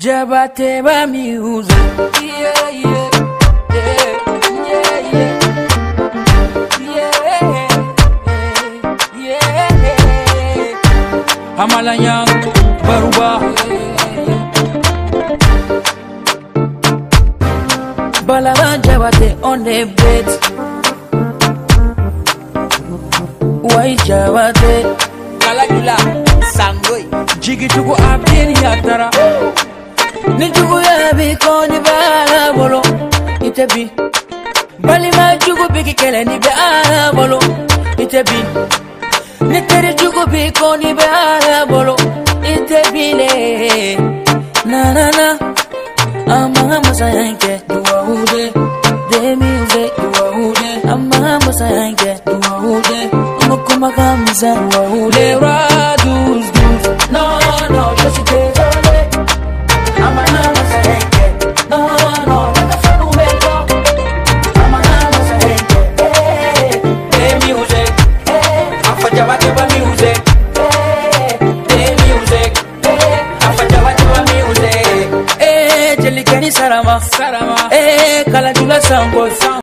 Jabateba music. Yeah, yeah, yeah, yeah. Amalanyang Baruba. Balaban Jabate on the bed. Why Jabate? Kaladula Sangoi Jigitugu Abdin Yatara. nijugu yabi koni b'a bolo. I tɛ bin balima jugu bigi kɛlɛ ni bɛ ala bolo. I tɛ bin ne teri jugu bi koni bɛ ala bolo. I tɛ bin ne nanana an man ka masaya in kɛ duwawu de demiw de duwawu de an man ka masaya in kɛ duwawu de n ko kumakan misɛn duwawu de. music. Sarama, Sarama, eh, Kalajula Sango, Sango.